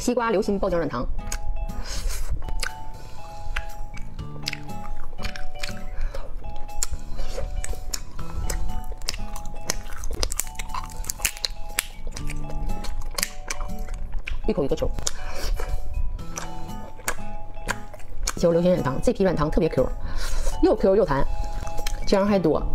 西瓜流心爆浆软糖。一口一个球。球流心软糖这批软糖特别 q 又 q 又弹。浆还多。